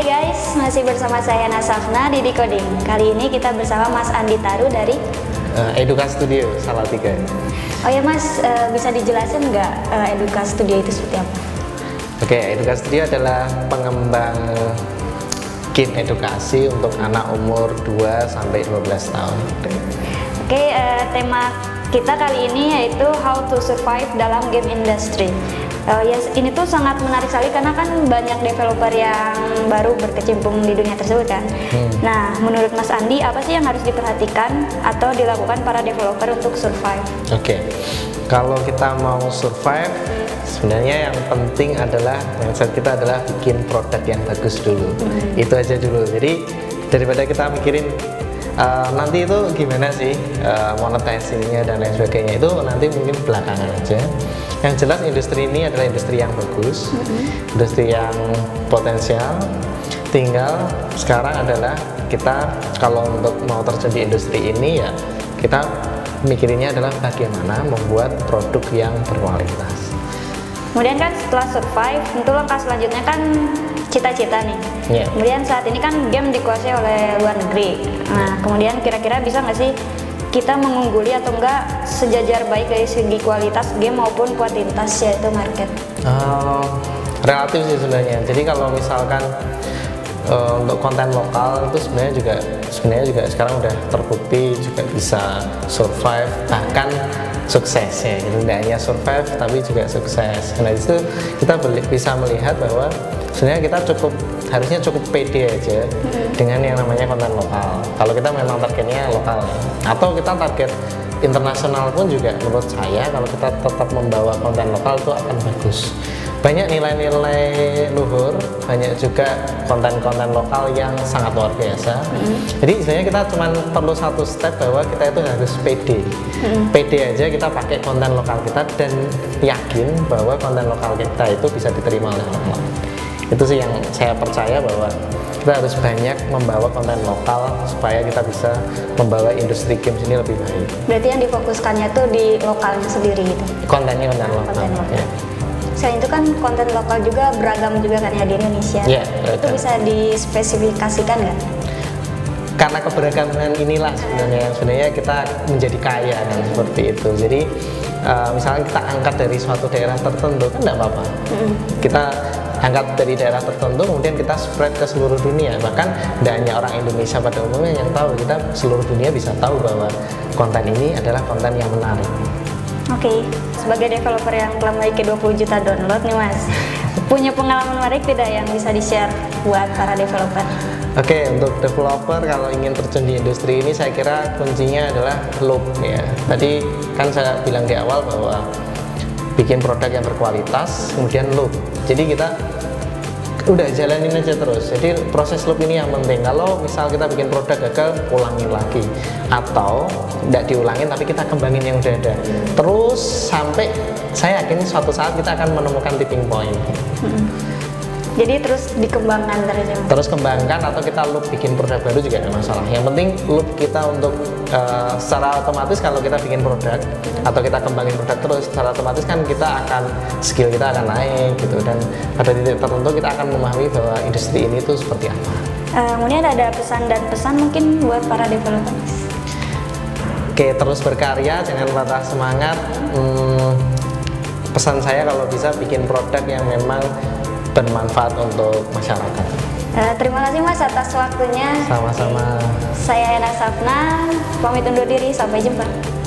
Hai guys, masih bersama saya Nasafna di Decoding. Kali ini kita bersama Mas Andi Taru dari uh, Eduka Studio Salatiga. Oh ya Mas, uh, bisa dijelasin nggak uh, Eduka Studio itu seperti apa? Oke, okay, Eduka Studio adalah pengembang game edukasi untuk anak umur 2 sampai 12 tahun. Oke, okay, uh, tema kita kali ini yaitu How to Survive dalam Game Industry. Uh, ya yes, ini tuh sangat menarik sekali karena kan banyak developer yang baru berkecimpung di dunia tersebut kan. Hmm. Nah, menurut Mas Andi apa sih yang harus diperhatikan atau dilakukan para developer untuk survive? Oke, okay. kalau kita mau survive, sebenarnya yang penting adalah mindset kita adalah bikin produk yang bagus dulu. Hmm. Itu aja dulu. Jadi daripada kita mikirin uh, nanti itu gimana sih uh, monetasinya dan lain sebagainya itu nanti mungkin belakangan aja yang jelas industri ini adalah industri yang bagus mm-hmm. industri yang potensial tinggal sekarang adalah kita kalau untuk mau terjun di industri ini ya kita mikirinnya adalah bagaimana membuat produk yang berkualitas kemudian kan setelah survive tentu langkah selanjutnya kan cita-cita nih. Yeah. Kemudian saat ini kan game dikuasai oleh luar negeri. Nah, kemudian kira-kira bisa nggak sih kita mengungguli atau enggak sejajar baik dari segi kualitas game maupun kuantitas yaitu market? Uh, relatif sih sebenarnya. Jadi kalau misalkan uh, untuk konten lokal itu sebenarnya juga sebenarnya juga sekarang udah terbukti juga bisa survive bahkan sukses ya gitu tidak hanya survive tapi juga sukses nah itu kita bisa melihat bahwa sebenarnya kita cukup harusnya cukup pede aja hmm. dengan yang namanya konten lokal kalau kita memang targetnya lokal ya. atau kita target internasional pun juga menurut saya kalau kita tetap membawa konten lokal itu akan bagus banyak nilai-nilai luhur, banyak juga konten-konten lokal yang sangat luar biasa. Mm. Jadi sebenarnya kita cuma perlu satu step bahwa kita itu harus pede. Mm. Pede aja kita pakai konten lokal kita dan yakin bahwa konten lokal kita itu bisa diterima oleh orang lain. Itu sih yang saya percaya bahwa kita harus banyak membawa konten lokal supaya kita bisa membawa industri games ini lebih baik. Berarti yang difokuskannya tuh di lokalnya sendiri gitu? Kontennya konten lokal. Konten lokal. Ya selain itu kan konten lokal juga beragam juga kan ya di Indonesia. Yeah, itu bisa dispesifikasikan nggak? Karena keberagaman inilah sebenarnya yang sebenarnya kita menjadi kaya kan seperti itu. Jadi uh, misalnya kita angkat dari suatu daerah tertentu kan tidak apa-apa. Mm. Kita angkat dari daerah tertentu kemudian kita spread ke seluruh dunia bahkan tidak hanya orang Indonesia pada umumnya yang tahu kita seluruh dunia bisa tahu bahwa konten ini adalah konten yang menarik Oke, okay. sebagai developer yang telah memiliki 20 juta download nih mas, punya pengalaman menarik tidak yang bisa di-share buat para developer? Oke, okay, untuk developer kalau ingin terjun di industri ini saya kira kuncinya adalah loop ya. Tadi kan saya bilang di awal bahwa bikin produk yang berkualitas, kemudian loop. Jadi kita udah jalanin aja terus. Jadi proses loop ini yang penting. Kalau misal kita bikin produk gagal ulangin lagi. Atau tidak diulangin tapi kita kembangin yang udah ada. Terus sampai saya yakin suatu saat kita akan menemukan tipping point jadi terus dikembangkan terus terus kembangkan atau kita loop bikin produk baru juga ada masalah yang penting loop kita untuk uh, secara otomatis kalau kita bikin produk hmm. atau kita kembangin produk terus secara otomatis kan kita akan skill kita akan naik gitu dan pada titik tertentu kita akan memahami bahwa industri ini tuh seperti apa uh, kemudian ada pesan dan pesan mungkin buat para developer Oke, terus berkarya, jangan patah semangat. Hmm, pesan saya kalau bisa bikin produk yang memang bermanfaat untuk masyarakat. Uh, terima kasih Mas atas waktunya. Sama-sama. Saya Ena Safna, pamit undur diri, sampai jumpa.